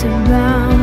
surround